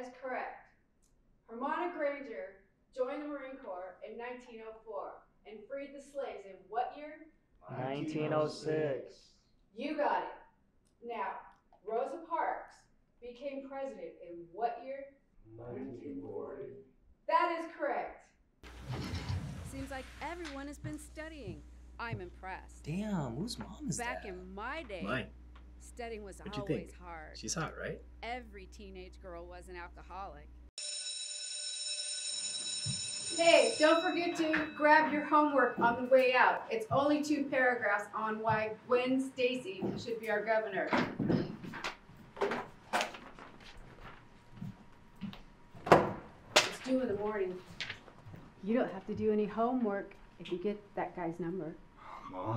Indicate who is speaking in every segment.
Speaker 1: That is correct. Hermione Granger joined the Marine Corps in 1904 and freed the slaves in what year?
Speaker 2: 1906.
Speaker 1: You got it. Now, Rosa Parks became president in what year?
Speaker 3: 1940.
Speaker 1: That is correct.
Speaker 4: Seems like everyone has been studying. I'm impressed.
Speaker 5: Damn, whose mom is
Speaker 4: Back
Speaker 5: that?
Speaker 4: in my day,
Speaker 6: Mine.
Speaker 4: Studying was
Speaker 6: What'd
Speaker 4: always
Speaker 6: think?
Speaker 4: hard.
Speaker 6: She's hot, right?
Speaker 4: Every teenage girl was an alcoholic.
Speaker 1: Hey, don't forget to grab your homework on the way out. It's only two paragraphs on why Gwen Stacy should be our governor. It's due in the morning. You don't have to do any homework if you get that guy's number.
Speaker 3: Mom.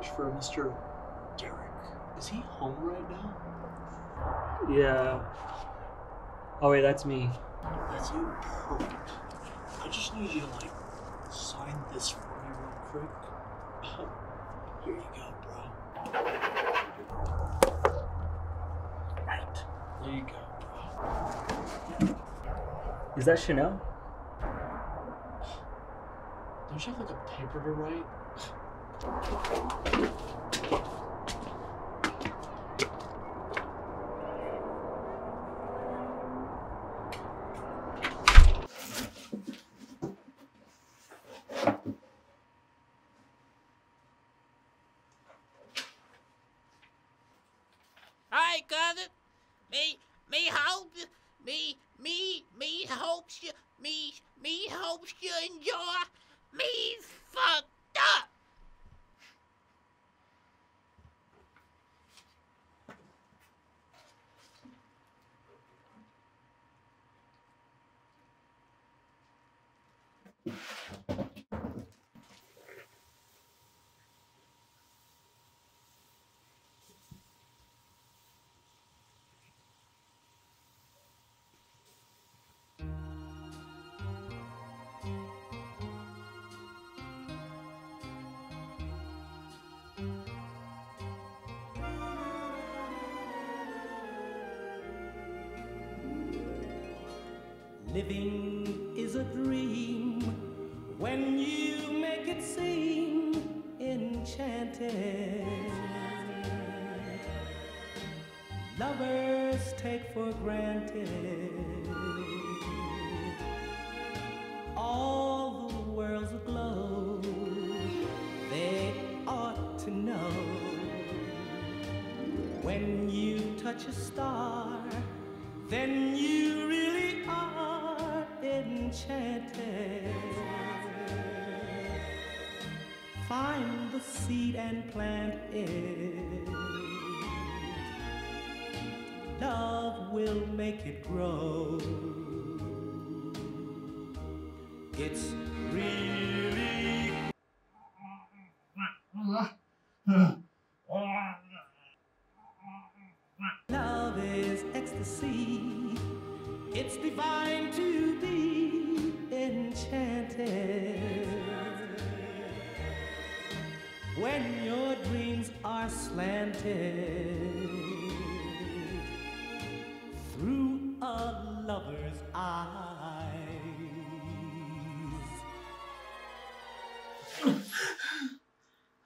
Speaker 7: For Mr. Derrick. Is he home right now?
Speaker 2: Yeah. Oh wait, that's me.
Speaker 7: That's you. Perfect. I just need you to like sign this for me real quick. Oh, here you go, bro. Right. There you go, bro.
Speaker 2: Is that Chanel?
Speaker 7: Don't you have like a paper to write?
Speaker 8: Cousin. Me, me hopes, me, me, me hopes you, me, me hopes you enjoy. Me's fucked up.
Speaker 9: Living is a dream when you make it seem enchanted. Lovers take for granted all the world's aglow. They ought to know when you touch a star, then you really are enchanted. Find the seed and plant it. Love will make it grow. It's really Love is ecstasy. It's divine to enchanted. When your dreams are slanted through a lover's eyes.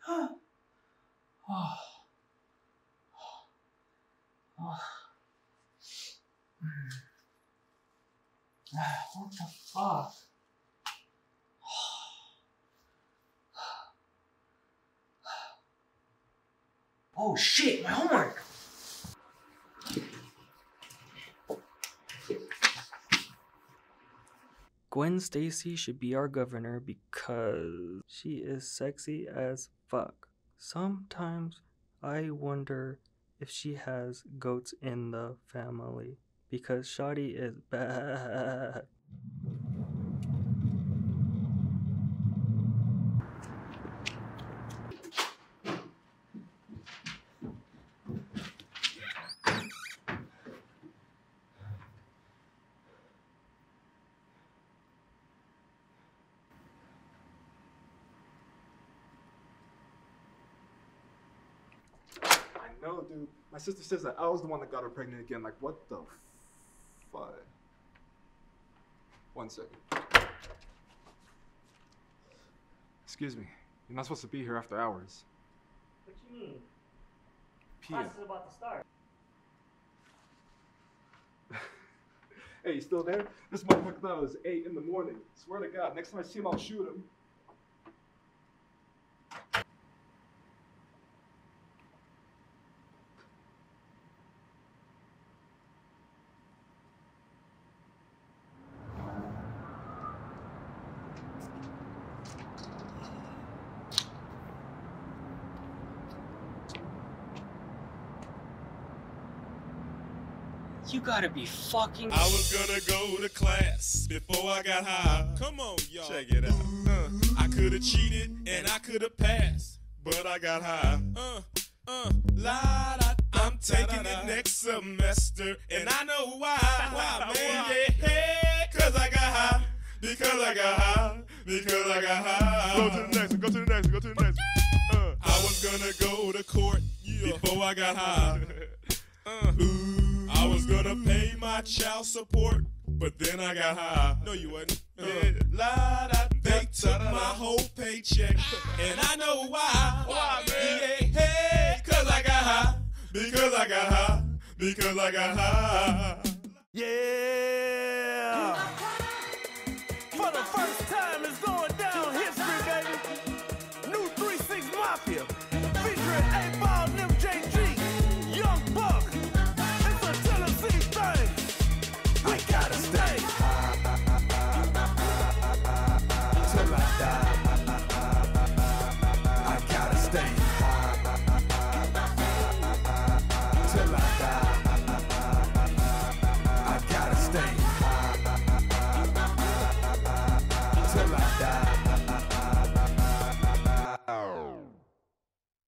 Speaker 7: Oh, oh, What the fuck?
Speaker 5: Oh shit, my homework!
Speaker 2: Gwen Stacy should be our governor because she is sexy as fuck. Sometimes I wonder if she has goats in the family because Shoddy is bad.
Speaker 6: Know, dude. My sister says that I was the one that got her pregnant again. Like, what the fuck? One second. Excuse me. You're not supposed to be here after hours.
Speaker 2: What you mean?
Speaker 6: Pia.
Speaker 2: Class is about to start.
Speaker 6: Hey, you still there? This motherfucker thought it was 8 in the morning. Swear to God, next time I see him, I'll shoot him.
Speaker 5: You gotta be fucking.
Speaker 10: I was gonna go to class before I got high. Come on, y'all. Check it out. Uh, I could have cheated and I could have passed, but I got high. Uh, uh, la da. I'm taking it next semester, and I know why. Why, man? Yeah, hey, cause I got high. Because I got high. Because I got high. Go to the next one. Go to the next one. Go to the next one. Uh, I was gonna go to court before I got high. Uh, ooh, I was gonna pay my child support, but then I got high. No, you wasn't. Uh, la, da, they took my whole paycheck, and I know why. Why, man? Yeah, hey, cause I got high. Because I got high. Because I got high. Yeah.